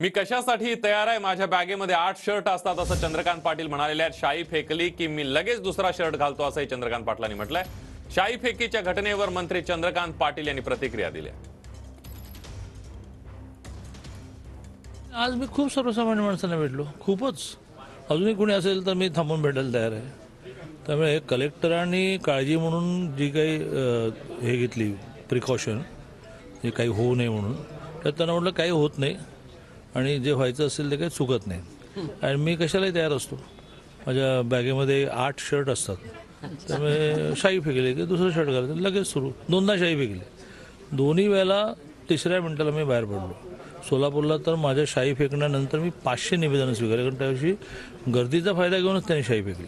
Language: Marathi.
मी कशासाठी तयार आहे? माझ्या बॅगेमध्ये आठ शर्ट असतात असं चंद्रकांत पाटील म्हणालेले आहेत. शाई फेकली की मी लगेच दुसरा शर्ट घालतो असंही चंद्रकांत पाटलांनी म्हटलंय. शाई फेकीच्या घटनेवर मंत्री चंद्रकांत पाटील यांनी प्रतिक्रिया दिली आज मी खूप सर्वसामान्य माणसांना भेटलो. खूपच. अजूनही कोणी असेल तर मी थांबून भेटायला तयार आहे. त्यामुळे कलेक्टरांनी काळजी म्हणून जी काही हे घेतली प्रिकॉशन जे काही होऊ नये म्हणून तर त्यांना म्हटलं काही होत नाही. आणि जे व्हायचं असेल ते काही चुकत नाही. आणि मी कशालाही तयार असतो. माझ्या बॅगेमध्ये आठ शर्ट असतात. त्यामुळे शाई फेकली की दुसरं शर्ट घालायचं लगेच सुरू. दोनदा शाई फेकली. दोन्ही वेळेला तिसऱ्या मिनिटाला मी बाहेर पडलो. सोलापूरला तर माझ्या शाई फेकण्यानंतर मी पाचशे निवेदनं स्वीकारली. कारण त्याविषयी गर्दीचा फायदा घेऊनच त्यांनी शाई फेकली.